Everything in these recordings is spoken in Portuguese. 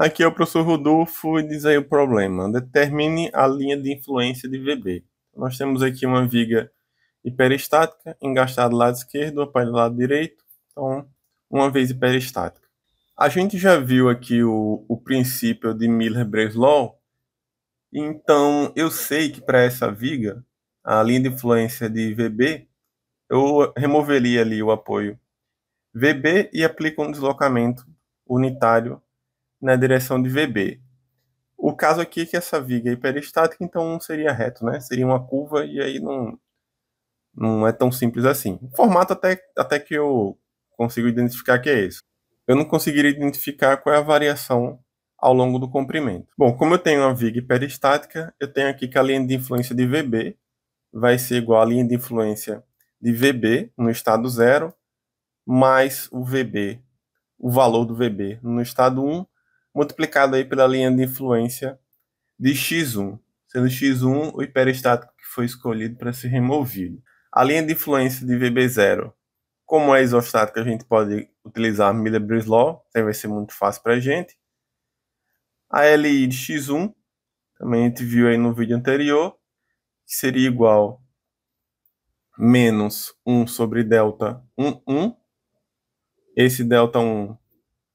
Aqui é o professor Rodolfo e diz aí o problema. Determine a linha de influência de VB. Nós temos aqui uma viga hiperestática, engastada do lado esquerdo, apoio do lado direito. Então, uma vez hiperestática. A gente já viu aqui o, o princípio de Miller-Breslau. Então, eu sei que para essa viga, a linha de influência de VB, eu removeria ali o apoio VB e aplico um deslocamento unitário na direção de VB. O caso aqui é que essa viga é hiperestática, então não seria reto, né? Seria uma curva e aí não, não é tão simples assim. O formato até, até que eu consigo identificar que é esse. Eu não conseguiria identificar qual é a variação ao longo do comprimento. Bom, como eu tenho uma viga hiperestática, eu tenho aqui que a linha de influência de VB vai ser igual à linha de influência de VB no estado 0, mais o VB, o valor do VB no estado 1, multiplicado aí pela linha de influência de x1, sendo x1 o hiperestático que foi escolhido para ser removido. A linha de influência de VB0, como é isostática, a gente pode utilizar Miller-Bris Law, então vai ser muito fácil para a gente. A LI de x1, também a gente viu aí no vídeo anterior, que seria igual menos 1 sobre delta 1, 1. Esse delta 1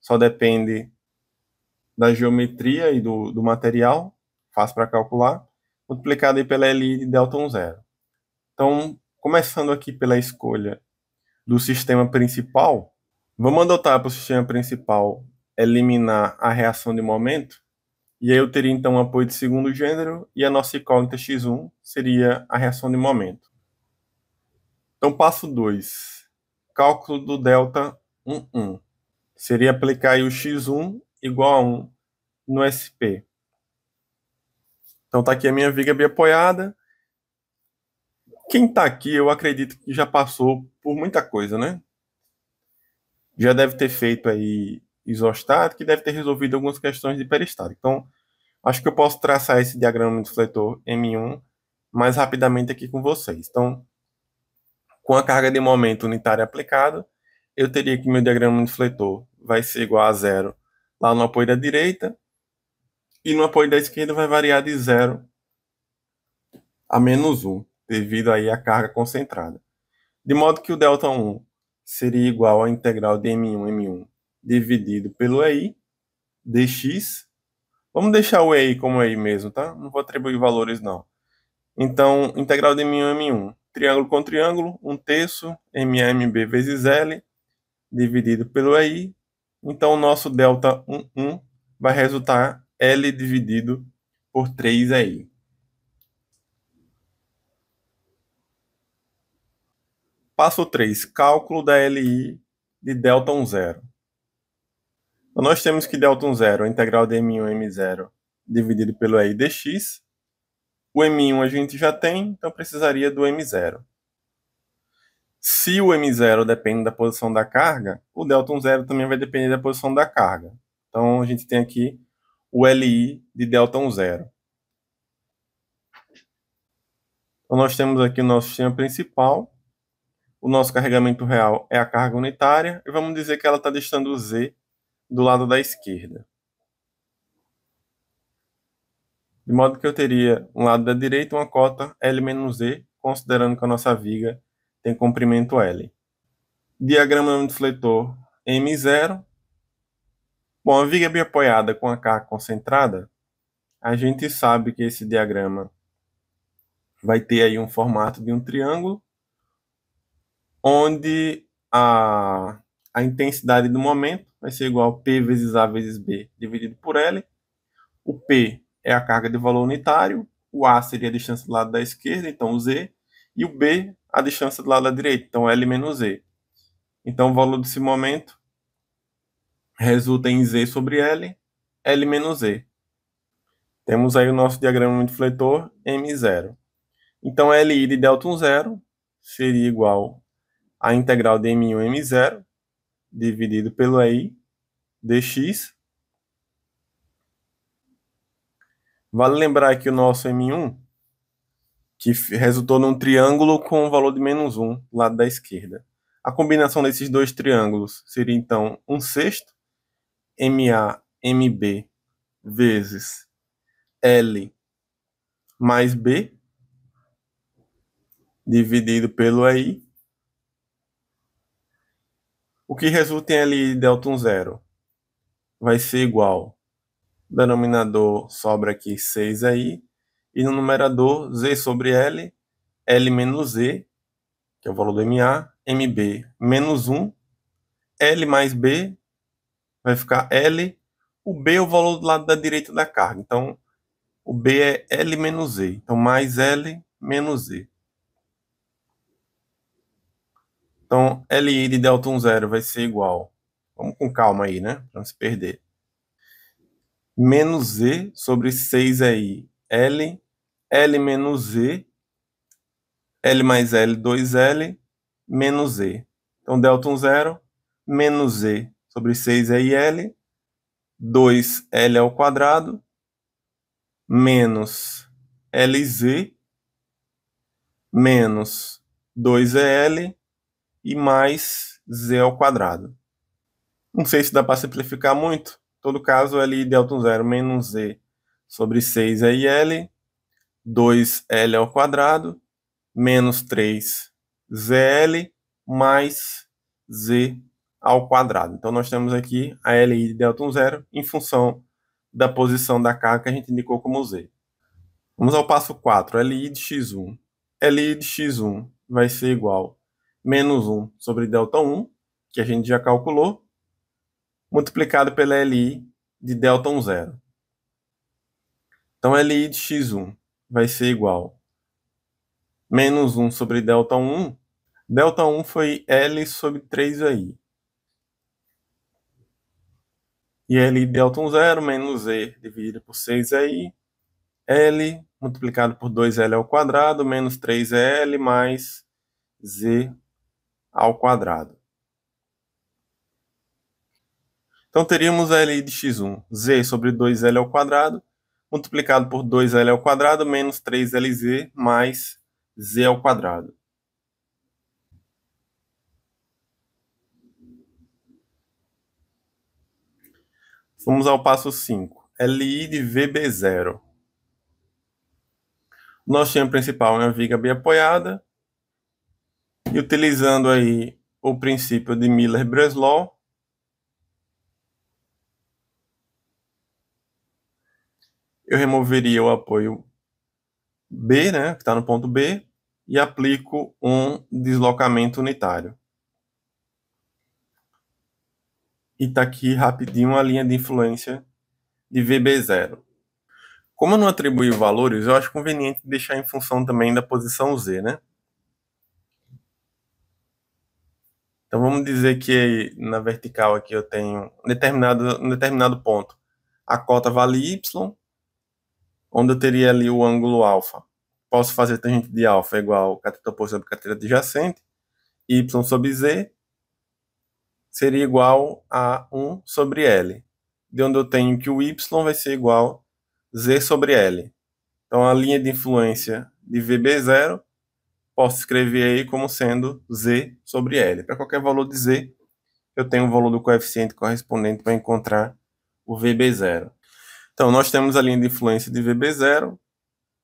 só depende da geometria e do, do material, fácil para calcular, multiplicado aí pela LI de delta 1 zero. Então, começando aqui pela escolha do sistema principal, vamos adotar para o sistema principal eliminar a reação de momento, e aí eu teria então um apoio de segundo gênero, e a nossa incógnita x1 seria a reação de momento. Então, passo 2, cálculo do delta 1, 1. Seria aplicar o x1 igual a 1 no SP. Então tá aqui a minha viga bem apoiada. Quem tá aqui, eu acredito que já passou por muita coisa, né? Já deve ter feito aí isostático deve ter resolvido algumas questões de peristático. Então, acho que eu posso traçar esse diagrama do fletor M1 mais rapidamente aqui com vocês. Então, com a carga de momento unitária aplicada, eu teria que meu diagrama de fletor vai ser igual a zero lá no apoio da direita, e no apoio da esquerda vai variar de 0 a menos 1, devido aí à carga concentrada. De modo que o ΔI seria igual à integral de M1, M1 dividido pelo EI, dx. Vamos deixar o EI como EI mesmo, tá? Não vou atribuir valores, não. Então, integral de M1, M1, triângulo com triângulo, 1 terço, MA, MB vezes L, dividido pelo EI, então, o nosso delta 1, 1 vai resultar L dividido por 3 aí. Passo 3. Cálculo da LI de delta 1, 0. Então, nós temos que delta 1, 0 é integral de M1 M0 dividido pelo EI dx. O M1 a gente já tem, então precisaria do M0. Se o M0 depende da posição da carga, o delta 0 também vai depender da posição da carga. Então a gente tem aqui o LI de delta 0. Então nós temos aqui o nosso sistema principal. O nosso carregamento real é a carga unitária. E vamos dizer que ela está deixando o Z do lado da esquerda. De modo que eu teria um lado da direita uma cota L menos Z, considerando que a nossa viga tem comprimento L. Diagrama do fletor M0. Bom, a viga bem apoiada com a carga concentrada, a gente sabe que esse diagrama vai ter aí um formato de um triângulo, onde a, a intensidade do momento vai ser igual a P vezes A vezes B dividido por L. O P é a carga de valor unitário, o A seria a distância do lado da esquerda, então o Z, e o B a distância do lado da direita, então L menos Z. Então o valor desse momento resulta em Z sobre L, L menos Z. Temos aí o nosso diagrama de fletor M0. Então LI de delta 0 seria igual à integral de M1 M0 dividido pelo EI dx. Vale lembrar que o nosso M1 que resultou num triângulo com o valor de menos 1 do lado da esquerda. A combinação desses dois triângulos seria então um sexto, MA, MB vezes L mais B dividido pelo EI, o que resulta em Li delta 1 zero vai ser igual, denominador sobra aqui 6 aí, e no numerador Z sobre L, L menos Z, que é o valor do MA, MB menos 1, L mais B vai ficar L, o B é o valor do lado da direita da carga, então o B é L menos Z, então mais L menos Z. Então, LI de delta 1 zero vai ser igual, vamos com calma aí, né, para não se perder, menos Z sobre 6 aí, L, L menos Z, L mais L, 2L, menos Z. Então, delta 1 zero, menos Z sobre 6 aí, L, 2L ao quadrado, menos LZ, menos 2EL, e mais z ao quadrado. Não sei se dá para simplificar muito. Em todo caso, L de alto 0 menos z sobre 6 é IL, 2L ao quadrado, menos 3ZL, mais Z ao quadrado. Então, nós temos aqui a LI de delta 0 em função da posição da carga que a gente indicou como Z. Vamos ao passo 4, LI de x1. LI de x1 vai ser igual menos 1 sobre delta 1, que a gente já calculou, multiplicado pela LI de delta 1 zero. Então, LI de x1 vai ser igual menos 1 sobre delta 1. Delta 1 foi L sobre 3 aí. E L de delta 1 zero menos E dividido por 6 aí. L multiplicado por 2L ao quadrado menos 3L mais Z ao quadrado. Então teríamos L de x1, z sobre 2L ao quadrado, multiplicado por 2L ao quadrado, menos 3LZ, mais z ao quadrado. Vamos ao passo 5. LI de VB0. Nosso chama principal é uma viga bem apoiada, e utilizando aí o princípio de Miller-Breslau, eu removeria o apoio B, né, que está no ponto B, e aplico um deslocamento unitário. E está aqui rapidinho a linha de influência de VB0. Como eu não atribuí valores, eu acho conveniente deixar em função também da posição Z, né? Então vamos dizer que na vertical aqui eu tenho um determinado, um determinado ponto. A cota vale y, onde eu teria ali o ângulo alfa. Posso fazer tangente de alfa igual cateto oposto sobre cateto adjacente. y sobre z seria igual a 1 sobre L. De onde eu tenho que o y vai ser igual a z sobre L. Então a linha de influência de VB0 posso escrever aí como sendo z sobre L. Para qualquer valor de z, eu tenho o valor do coeficiente correspondente para encontrar o VB0. Então, nós temos a linha de influência de VB0,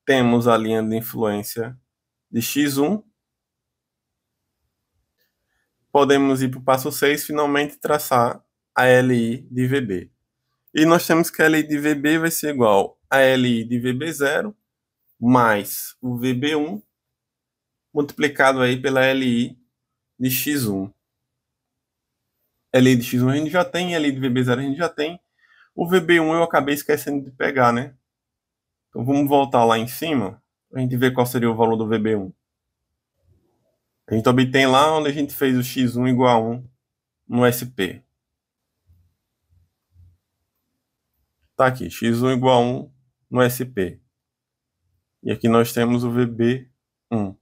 temos a linha de influência de x1. Podemos ir para o passo 6, finalmente traçar a LI de VB. E nós temos que a LI de VB vai ser igual a LI de VB0 mais o VB1 multiplicado aí pela LI de x1. LI de x1 a gente já tem, LI de VB0 a gente já tem. O VB1 eu acabei esquecendo de pegar, né? Então vamos voltar lá em cima, a gente ver qual seria o valor do VB1. A gente obtém lá onde a gente fez o x1 igual a 1 no SP. Tá aqui, x1 igual a 1 no SP. E aqui nós temos o VB1.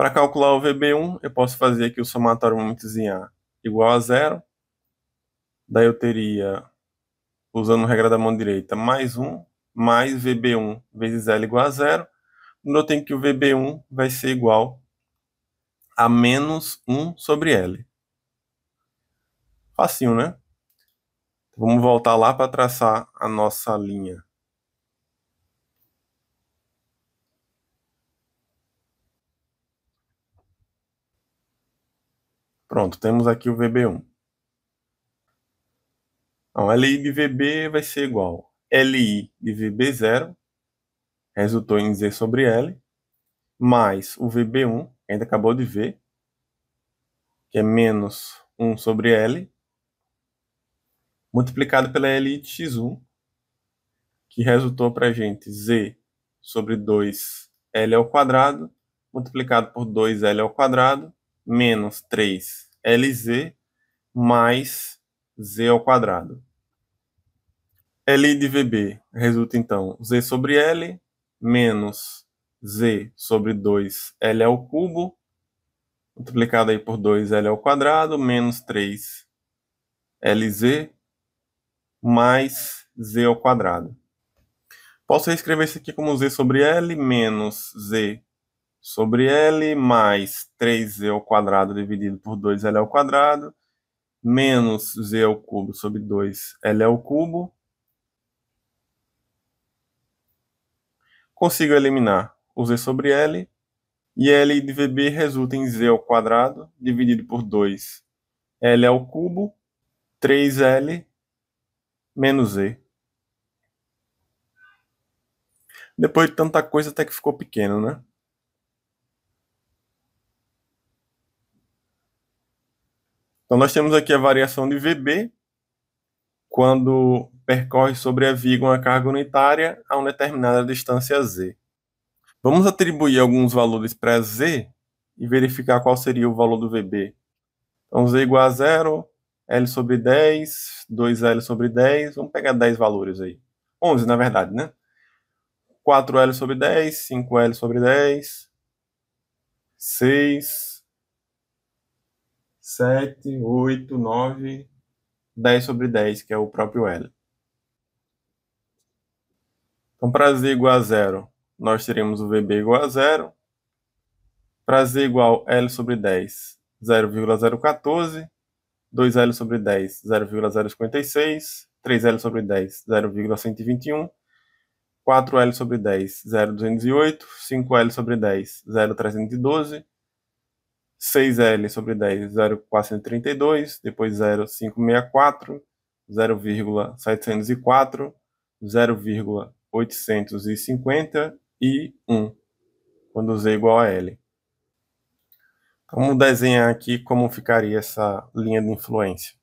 Para calcular o VB1, eu posso fazer aqui o somatório momentos em A igual a zero. Daí eu teria, usando a regra da mão direita, mais 1, mais VB1 vezes L igual a zero. Eu tenho que o VB1 vai ser igual a menos 1 sobre L. Facinho, né? Vamos voltar lá para traçar a nossa linha. Pronto, temos aqui o VB1. Então, LI de VB vai ser igual LI de VB0, resultou em Z sobre L, mais o VB1, que ainda acabou de ver, que é menos 1 sobre L, multiplicado pela Li de x1, que resultou para a gente Z sobre 2L ao quadrado, multiplicado por 2L ao quadrado, menos 3LZ, mais Z ao quadrado. Li de VB resulta, então, Z sobre L, menos Z sobre 2L ao cubo, multiplicado aí por 2L ao quadrado, menos 3LZ, mais Z ao quadrado. Posso reescrever isso aqui como Z sobre L menos Z sobre L mais 3Z ao quadrado dividido por 2L ao quadrado menos Z ao cubo sobre 2L ao cubo. Consigo eliminar o Z sobre L e L de VB resulta em Z ao quadrado dividido por 2L ao cubo, 3L menos Z. Depois de tanta coisa, até que ficou pequeno, né? Então, nós temos aqui a variação de VB, quando percorre sobre a viga uma carga unitária a uma determinada distância z. Vamos atribuir alguns valores para z e verificar qual seria o valor do VB. Então, z igual a zero, L sobre 10, 2L sobre 10, vamos pegar 10 valores aí. 11, na verdade, né? 4L sobre 10, 5L sobre 10, 6, 7, 8, 9, 10 sobre 10, que é o próprio L. Então, para Z igual a zero, nós teremos o VB igual a zero. Para Z igual a L sobre 10, 0,014. 2L sobre 10, 0,056. 3L sobre 10, 0,121. 4L sobre 10, 0,208. 5L sobre 10, 0,312. 6L sobre 10, 0,432. Depois 0,564. 0,704. 0,850 e 1, quando Z igual a L. Vamos desenhar aqui como ficaria essa linha de influência.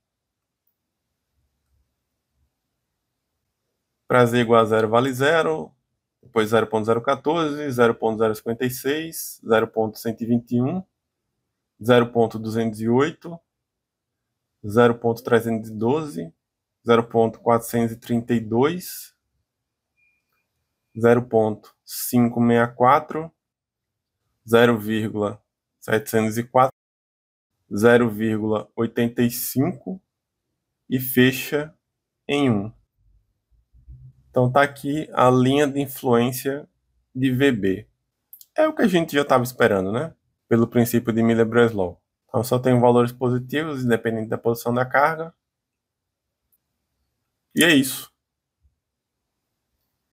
Para Z igual a 0 vale 0, depois 0.014, 0.056, 0.121, 0.208, 0.312, 0.432, 0.564, 0,704, 0,85 e fecha em 1. Então tá aqui a linha de influência de VB. É o que a gente já estava esperando, né? Pelo princípio de Miller-Breslau. Então só tem valores positivos, independente da posição da carga. E é isso.